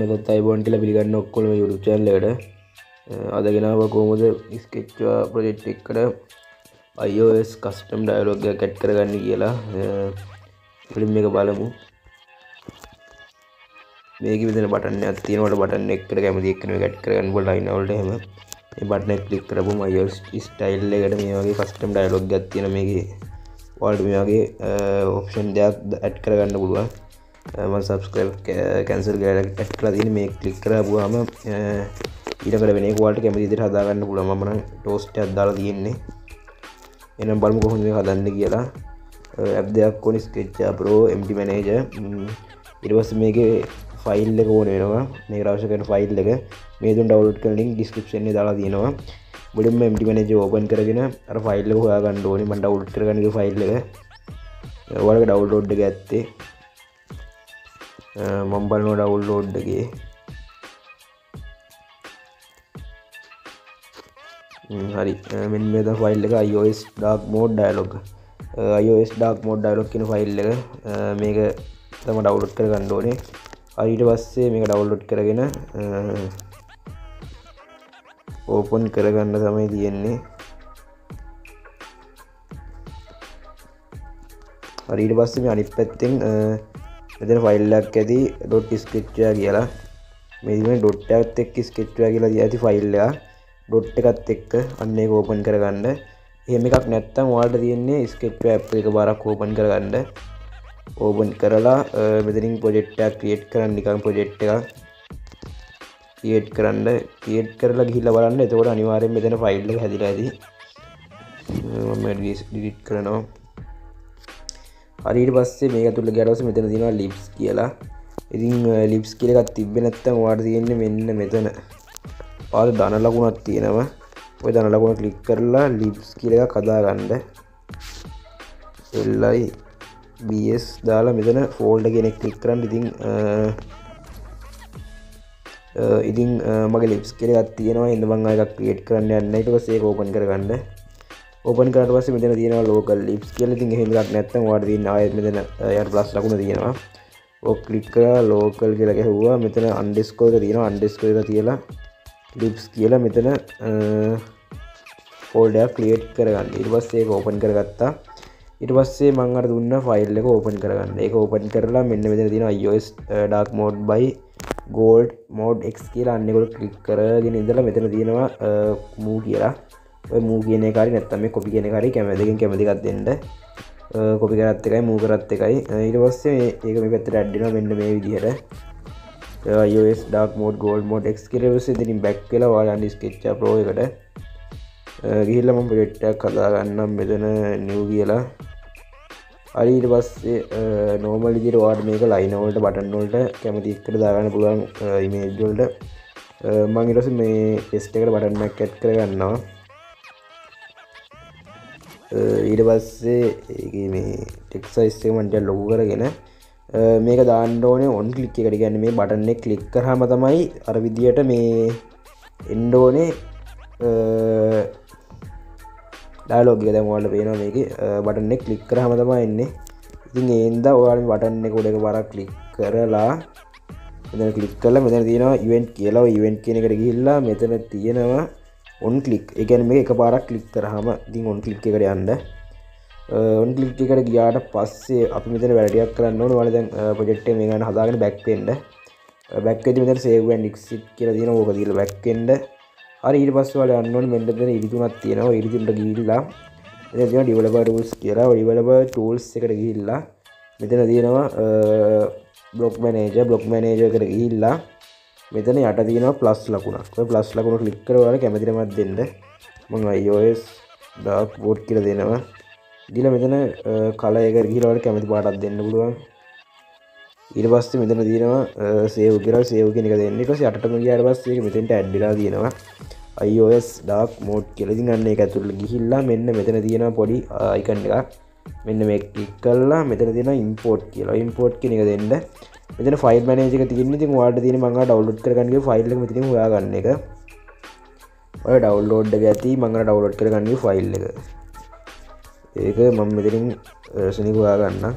උනකොත් iPhone කියල පිළිගන්න ඔක්කොල යුරු චල්ලට අදගෙනාව කෝමද ස්කෙච්වා ප්‍රජෙක්් එක්කට අයිෝස් කස්ටම් ඩයිලෝග කැට් කරගන්න කියලා. ෆිල්ම් එක බලමු. මේක විදින බටන්න අතිනවට බටන්න එක්කට කැමති එක්න ගැට් කරගන්න බොල යිනවලට හෙම බටන කලික් කරපු මයෝස් ස්ටයිල් එකට මේ වගේ කස්ටම් ඩයිලොග් ගත්තින මේගේ වල්ට මේ වගේ ඔප්ෂන් දෙයක් ඇට් කරගන්න පුළුවන්. ම සබස්ක්‍රයිබ් කැන්සල් ගට ඇට් කලා තින මේ කලික් කරපුවාම ඊටකට වෙන වාට කැමතිදිර හදාගන්න පුළ මන ටෝස්ට අදදාලා තියෙන්නේ. එනම් බලමු කොහොඳ හදන්න කියලා. ඇබ් දෙයක් කොනිස් කෙච්චා ප්‍රෝ එම්ටි මනේජ ඉරිවස් මේක ෆයිල් එක ඕන වෙනවා. මේ රවශකන ෆයිල් එක. මේදුන් ඩවල් කලින් ඩිස්කපෂන දාලා තියෙනවා. බුඩිම එම්ටි මනජ ඕපන් කරගෙන අර ෆයිල්ල හොයාගන්න ඕනි. මන් ඩවු් කරගන ෆයිල් එක. වලක ඩවල්ලෝඩ් එක ඇත්තේ මම්බල්නෝ ඩවල්ලෝඩ්ඩගේ හරි. මෙන් මෙද ෆයිල් එක iOS dark mode dialog iOS dark mode dialog කියන ෆයිල් එක මේක තම ඩවුලොඩ් කර ගණ්ඩෝනේ අයිට පස්සේ මේක ඩවුල්ලොඩ් කරගෙන ඕපන් කරගන්න තමයි තියෙන්නේ. හරිට පස්සම අනිත් පැත්තෙන් මෙතන ෆයිල්ලක් ඇති. ඩොට් ස්කච්චා කියලා. මෙම ඩොට්ටත් එක් ස්කෙච්වා කියලා දී ඇති ෆයිල්ලා ඩොට් එකත් එක්ක අන්නේ ඕපන් කරගන්න. එහෙම එකක් නැත්තම් වාට තියෙන්නේ ස්කෙප් ඇප් එක බරක් ඕපන් කරගන්න. ඕපන් කරලා මෙතරින් පොජෙට්ටක් ක්‍රියට් කරන්න නිකන් පොජෙට් එක ක්‍රියට් කරන්න. ක්‍රියට් කරලා ගිහිල්ල බලන්න. එතකොට අනිවාරයෙන් මෙතන ෆයිල්ල හැදිලා ඇති. ඩිට කරනවා. හරිට පස්සේ මේ තුළ ගැරවස මෙතන දිනවා ලිප්ස් කියලා. ඉතින් ලිප්ස් කියලකත් තිබ්බ නැත්තම් වාට තියෙන්නේ මෙන්න මෙතන. පාද දන ලකුණක් තියෙනවා. ඔය දන ලකුණ කලික් කරලා ලිප්ස් කියල කදාගන්න එල්ලයි බස් දාලා මෙතන ෆෝල්ඩ කෙනෙක් කලික් කරන්න. ඉතින් ඉතින් මගේ ලිප්ස් කෙරත් තියෙනවා. ඉඳ බං එකක් ක්‍රියට් කරන්න යන්නට සේ ඕපන් කරගන්න. ඕපන් කරට පස මෙතන තියෙන ලෝකල් ලිප්ස් කියල. ති හෙමක් නැත්තම් වාට දී ආයත් මෙතන යට ප්ලස් ලකුණ තියෙනවා. ඕ කලික් කර ලෝකල් කියලා ගැහවා. මෙතන අන්ඩෙස්කෝක තියෙන අන්ඩෙස්කෝක තියලා ලිප්ස් කියලා මෙතන ෆෝල්ඩයක් ක්ලියට් කරගන්න. ඉර්වස්සේ ඕපන් කරගත්තා. ඉට පස්සේ මංගර දුන්න ෆයිල් එක ඕපන් කරගන්න. එක ඕපන් කරලා මෙන්න මෙතන තින iOS dark mode by gold mode එක් කියලා අන්නෙකොට කලික් කරගෙන ඉඳලා මෙතන තියෙනවා මූ කියලා. මූ කියන කාරි නැත්තම කොපි කියන කාරි කැමදකින් කැමතිකක් දෙන්නට කොපි කරත් එකයි මූ කරත් එකයි. ඊට පස්සේ ඒක මේ පැත්තට ඇඩ්ඩින මෙන්න මේ විදිහට. iOS dark mode gold mode එක් කරවස තිරින් බැක් කියලා වාලන්ඩි ස්කෙච්ච ප්‍රෝ එකට. ගිහිල්ලම පොජෙට්ටක් කදාගන්නම් මෙතන නිව් කියලා. අරිට පස්සේ නෝමල් ඉදිර වාඩ මේක ලයිනවලට බටන්නවලට කැමතික්කට දාගන්න පුළුවන් ඉමේජ්වල්ට මංගිරස මේ ටෙස්ට එකට බටන්මක් කැට් කරගන්නවා. ඊට පස්සේ මේ ටෙක්සයිස්ේ මන්ට ලොකු කරගෙන මේක දාන්ඩෝන ඔන් කලික් එකට. ගැන මේ බටන්නෙ කලික් කරහම තමයි අර විදියට මේ එන්ඩෝනේ ඩයිලෝග දැමවාට පේනවා මේක බටන්නෙ කලික් කරහම තම එන්නේ. ඉතින් ඒන්ද ඔයාල බටන්නෙ කොඩක බරක් කලික් කරලා මෙ කලික් කල මෙතන තියෙනවා ඉවෙන්ට් කියලා. ඉවෙන්ට් කෙනෙ එකට ගිහිල්ලා මෙතන තියෙනවා ඔන් කලික් එකැන මේ එක පාරක් කලික් කරහම ඉතින් ඔන් කලික් එකට යන්න. ඔන් ලික්කට ගියාට පස්සේ අපි මෙතන වැඩියක් කරන්න ඕන. වලද පොජෙක්්ට මේ ගන්න හදාගෙන බැක්වෙන්ඩ බැක්කති මෙතර සේවන් ඩික්සිට් කියල තියෙන ඕක දිල බැක්කෙන්ඩ හරි ඊට පස් වල අන්නවන් මෙන්ටන ඉරිතුමත් තියෙනවා. ඉරිතුන්ට ගිල්ලා එතින ඩිවලබ රුස් කියලා. ඩිවලබ ටූල්ස් එකට ගිහිල්ලා මෙතන තියෙනවා බ්ලොක් මනේජ බ්ලොක් මනේජ කර ගිහිල්ලා මෙතන යට තියෙන ප්ලස් ලකුණක්. ප්ලස් ලකුණ කලික්කරවල කැමතිරමත් දෙන්න? මං අයිෝස් ඩක් බෝඩ් කියල දෙනවා. දිල මෙතන කල එක ගිලවට කැමති පාටත් දෙන්න පුළුවන්. ඊට පස්ස මෙතන තියෙනවා සේව කර සේව කෙනෙක දෙන්න. එක යටම ගයාට පස්සේ මෙතෙන්ට ඇඩ්ඩිලා තියෙනවා. iOS ඩක් මෝඩ් කෙලති ගන්න එක ඇතුළ ගිහිල්ලා මෙන්න මෙතන තියෙන පොඩි අයිකන්න එක මෙන්න මේ ක්ලික් කල්ලා මෙතන තියෙන ඉම්පෝට් කියලා. ඉම්පෝට් කෙනෙක දෙන්න. මෙතන ෆයිල් මනජක තියන්න. ති වාට තින මඟ ඩවලෝඩ් කරගන්න ෆයිල්ල මෙතින හොයාගන්න එක. ඔය ඩවල්ලෝඩ් ඇති මඟ ඩවලෝඩ් කරගන්න ෆයිල් එක. ඒක මම මෙතරින් රසනිකුවා ගන්න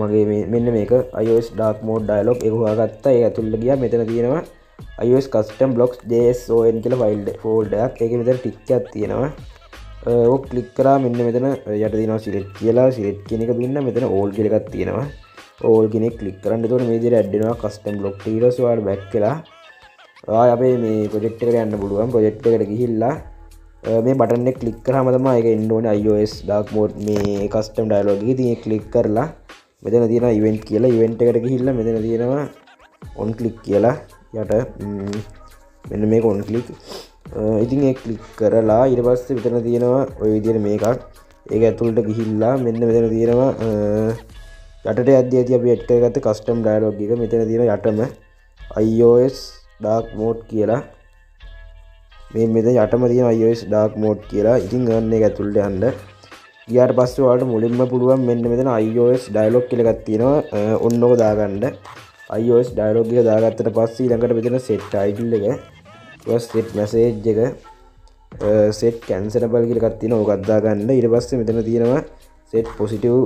මගේ මෙන්න මේක අයෝස් ඩක් මෝඩ් ඩයිලොක් එකවා ගත්තා ඒ ඇතුල්ල ගිය. මෙතන තියෙනවා අයස් කස්ටම් බ්ලොක්ස් ජෝන් කියල ෆයිල්ඩ ෆෝල්ඩක් එක මෙතර ටික්කත් තියෙනවා. ඕ කලික් කරා මෙන්න මෙතන යට දින සිරෙට් කියලා. සිරෙට් කෙනෙක දුන්න. මෙතන ඕල් කෙලෙකත් තියෙනවා. ඕල් කෙනෙ කලික් කරන්න. තුන මේ දිර ඇඩ්ඩෙනවා කස්ටම් බ්ලොක් ටීරස්වාඩ බැක් කියලා. අපේ මේ පොජෙක්්ක යන්න පුළුවන්. පොජෙක්්කට ගිහිල්ලා මේ බටන්න කලික් කරහමතම එක ඉන්ඩෝන iOS ඩක් මෝඩ් මේ කස්ටම් ඩයිලෝග තිය කලික් කරලා මෙතන තියෙන ඉවෙන්ට් කියලා. ඉවෙන්ට් එකට ගිහිල්ල මෙතන තියෙනවා ඔන් කලික් කියලා. යට මෙන්න මේ කොන් කලික් ඉතින් ඒ කලික් කරලා ඉට පස්ස විතන තියෙනවා ඔය විදිර මේකක් ඒක ඇතුළට ගිහිල්ලා මෙන්න මෙතන තියෙනවා යටට අද ඇති අප එට්කගත කස්ටම් ඩයිලෝග එක. මෙතන තියෙන යටම iOS ඩාක් මෝඩ් කියලා. මේ මෙත යටම තියෙන iOS ඩාක් මෝඩ් කියලා. ඉතින් ගන්නේ ඇතුළට අන්ඩ ගියාට පස්සවාට මුලින්ම පුළුවන් මෙන්න මෙතන iOS ඩයිලොක් කියලගත් තියෙනවා. ඔන්නක දාගන්න. iOS ඩයිලෝගික දාගත්තට පස්සේ ළඟට මෙතන සෙට් අයිඩල් එක. සෙට් මැසේජ් එක. සෙට් කැන්සන බල් කියලගත් තියෙන ඕකත්දා ගන්න ඉට පස්සේ මෙතන තියෙනවා සෙට් පොසිටව්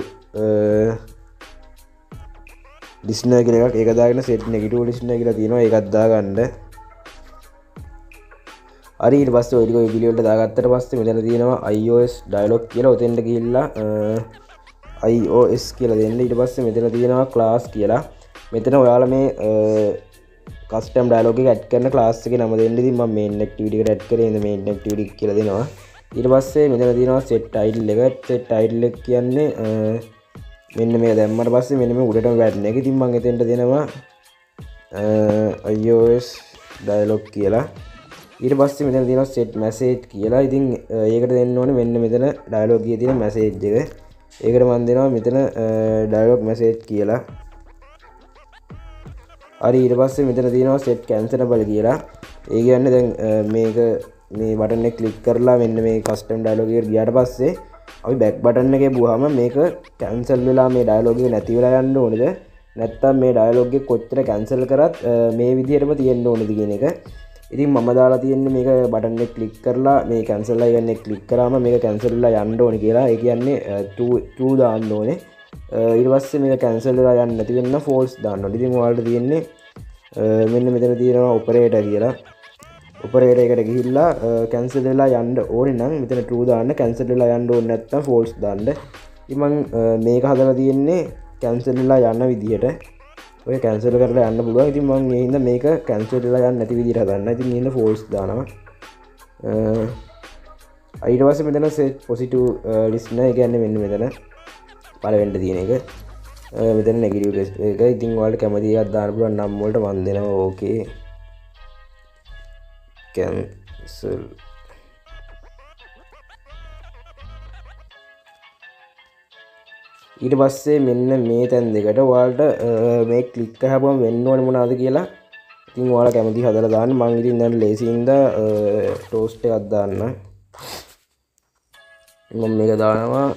ලිස්න කියලක් ඒකදාගෙන සෙට් නෙගටව ලිස්න කියලා තියෙනවා. එකත්දා ගන්න අරි පස්ස ඔඩික පිලියොට දාගත්තට පස්ස මෙතන තියෙනවා iOS ඩයිලොක් කියලා ඔතෙන්ට කියල්ලා iOS කියල දෙන්න. ඉට පස්ස මෙතන තියෙනවා ක්ලාස් කියලා. මෙතන ඔයාල මේ කස්ටම් ඩයිලෝක ඇත් කරන ලාස්සක නම දෙන්නදි ම මේ නෙක්ටිවිට ඇත් කර. මේ නෙක්ටිවිඩි කියල දෙනවා. ඉට පස්සේ මෙතන තියෙනවා සෙට් අයිල් එක. සෙට් අයිල්ල කියන්නේ මෙන්න මේ දැම්මට පස්සේ මෙනම උඩට වැටන එක තිම්මන් එතෙන්ට දෙනවා අයෝස් ඩයිලොක් කියලා. ඊට පස්සේ මෙතන තියෙන සෙට් මැසේජ් කියලා. ඉතින් ඒකට දෙන්න ඕන මෙන්න මෙතන ඩයිලෝගිය තියෙන මැසේජ් එක. ඒකට මන් දෙනවා මෙතන ඩයිලොග් මැසේජ් කියලා. අරි ඊට පස්සේ මෙතන තියෙනවා සෙට් කැන්සන බල කියලා. ඒ කියන්න දැන් මේක මේ බටන කලික් කරලා මෙන්න මේ කස්ටම් ඩයිලෝගර් ගියට පස්සේ අපි බැක් බටන්න එක බහම මේක කැන්සල් වෙලා මේ ඩයිලෝග නැතිවලා යන්න ඕනද? නැත්තම් මේ ඩයිලෝග කොච්චර කැන්සල් කරත් මේ විදිහටම තියෙන්න්න ඕනද කියන එක. ඉතින් මම දාලා තියෙන්නේ මේක බටන්න කලික් කරලා මේ කැන්සල්ලා ගන්න කලික් කරම මේක කැන්සල්ලා යන්න ඕන කියලා. ඒ කියන්නේ ටූ දාන්න ඕනේ. ඉරවස්ස මේ කැන්සල්ලා යන්න නැතිවෙන්න ෆෝල්ස් දාන්න ඉතින් වාල්ට තියෙන්නේ මෙන්න මෙතන තියෙනවා උපරේට කියලා. උපරේට එකට ගිහිල්ලා කැන්සල්ලා යන්න ඕන නම් මෙතන ටූ දාන්න කැන්සල්ලා යන්න ඕන්න නැත්ත ෆෝල්ස් දන්න. ඉමං මේක හදලා තියෙන්නේ කැන්සල්ලා යන්න විදිහට. ඔය කැන්සල් කරලා යන්න පුළුව ඉතින් මං හිද මේක කැන්සල්ලා යන්න නැති විදිර ගන්න ඉතින් ඉන්න ෆෝස් දානවා. අයිටවස මෙතන සෙට් පොසිට ලිස්න ගැන්න මෙන්න මෙතන පලවෙන්ට තියෙන එක. මෙතන නැගිරිය එක. ඉතින් වලට කැමති අදාරපුුව නම්මෝට වන්දෙනවා ඕකේ කැන්සල් ඊට පස්සේ මෙන්න මේ තැන් දෙකට වාල්ට මේ කලික්ක හැපුම් වෙන්න ඕන මොනාද කියලා. ඉතින් වාල කැමති හදර දාන්න. මංගිතින් දැන් ලේසින්ද ටෝස්ට අත්දාන්න එම මේක දානවා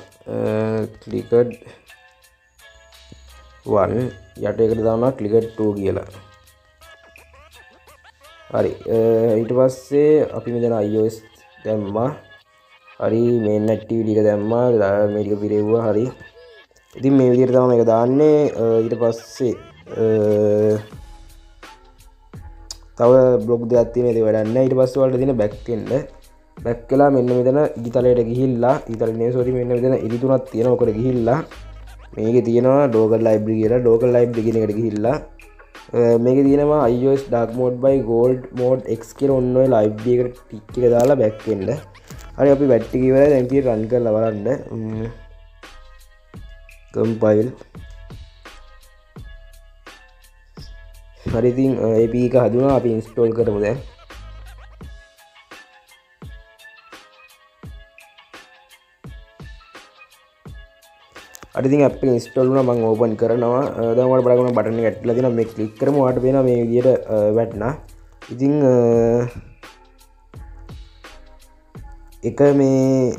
කලිකඩ් වන් යට එකට දාන කලිකට්ටූ කියලා. හරි. ඊට පස්සේ අපි මෙදන අයිෝස් දැම්මා. හරි මේ නැට්ටි ටික දැම්මා. මේටික පිරෙව්වා. හරි. ඉතින් මේ විදිර තම එක දාන්නේ. ඊට පස්සේ තව බ්ලොග් දෙයක්ත්තින ඇති වැඩන්න ඉට පස්සවලට තින බැක්කෙන්ට බැක් කලා මෙන්න මෙතන ඉගිතලයට ගිහිල්ලා. ඉතලනේ සොරි මෙන්න මෙතන ඉරිතුනත් තියෙනකොට ගිහිල්ලා මේක තියෙනවා ඩෝගල් ලයිබ්‍රි කියලා. ඩෝකල් ලයිබ් ගෙනකට ගිහිල්ලා මේක තියෙනවා iOS dark mode by gold mode එක් කියර ඔන්න ලයිබ්ියකට ටික්ක දාලා බැක්කෙන්ට හරි අපි වැට්ටිකිවල දැන්ති රන් කර ලවරන්න කම්පයිල් හරිතින් ඒපක හදුනා අපි ඉන්ස්ටෝල් කරමු දැ අඩිතින් අප ඉස්ටල්න මං ඕපන් කරනවා. දමට බලගන බටන ඇටල තින මේ කලික් කරම. වාට පෙන මේ විදියට වැට්න ඉතිං එක මේ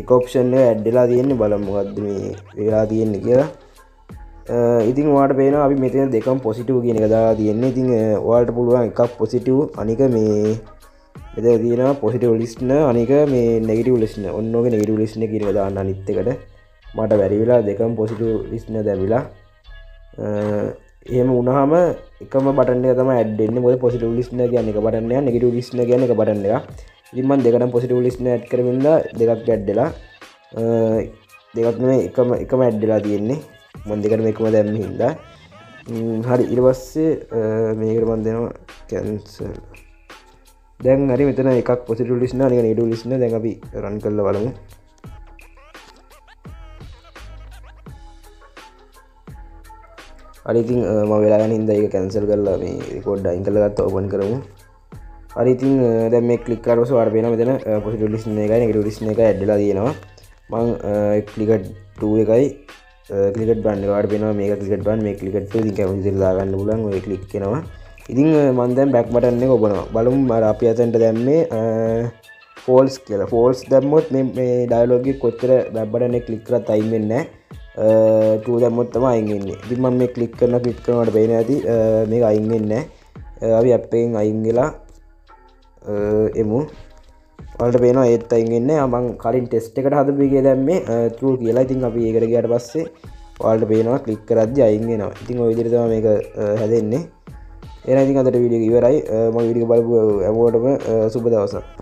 එක ඔප්ෂන්ය ඇඩ්ඩලා තියෙන්නේ. බලමුගත්ද මේ වෙලා තියෙන්නේ කියලා. ඉතින් වාට පේන අපි මෙතන දෙකම් පොසිටව කියන එකදා තියෙන්නේ. ඉතින් වාට පුළුවන් එකක් පොසිටව් අනික මේ එද තියෙන පොසිටව ලිස්න අනික මේ නෙගටව ලෙස්න ඔන්නෝක නෙගටව ලෙස්න කියන දාන්න අනිත්තකට මට වැරිවිලා දෙකම් පොසිටු ලිස්න දැවිලා එහෙම උනහම එකම බටන තම ඇඩෙන්න්න මොද පොසිට ලිස්න කියන එක බටන්න නිකට ලිස්න කියන එක බටන්න එක ඉමන් දෙකට පොසිට ලිස්න ඇඩ් කරමින්ද දෙකක් ගැඩ්ඩලා දෙකක්ම එකම එකම ඇඩ්ඩලා තියෙන්නේ. මොන් දෙකට එකම දැම්ම හින්දා. හරි. ඉරවස්සේ මේකට මන් දෙනවා කැන්සල් දැන් හරි මෙතන එකක් පොසිට ලිස්න නික නිඩු ලිස්න දැන් අපි රන් කරල බලමු. අරිතින් ම වෙලා හිද එක කැන්සල් කරලා මේ කොඩ් අයින් කලගත් ඔපන් කරමු. අරිතින් දැ මේ කලික්කරස වර්පයන මෙතන පොසිට ලිස්න එක නිකට ලිස්න එක ඇඩ්ඩලා තියෙනවා. මං කලිකට් එකයි කලිකට බන්න වාට පෙන මේ කලිකට බන් මේ කලිකට ති කැමති දාගන්න පුලන් ඔය කලික් කෙනවා. ඉතින් මන්දැන් බැක් බටන්න ඔබනවා. බලුම් මර අපි අතන්ට දැම්මේ ෆෝල්ස් කියල. ෆෝල්ස් දැම්මොත් මේ ඩයිලෝගි කොච්චර බැබ්බටන කලික්කරත් අයිමෙන්න Uh, ටූ දැම්මොත්තම අයිගන්නේ ඉතින් මම මේ කලික් කරන කලික් කරනට පේන ඇති. Uh, මේ අයින්ගන්න uh, අපි අපෙන් අයිංගලා එමු. වලට පේන ඒත් අයිගන්න අමන් කලින් ටෙස්ට එකට හදපිගේ දැම්මේ තරූ කියලා. ඉතින් අපි ඒකට ගට පස්සේ වල්ට පේනවා කලික් කරද්‍ය අයිගෙනවා ඉතින් ඔවිදිරිතම මේක හැදෙන්නේ. එනයිති අතට විඩිය ඉවරයි. ම විඩි බලපු ඇමෝටම සුබ දවසක්.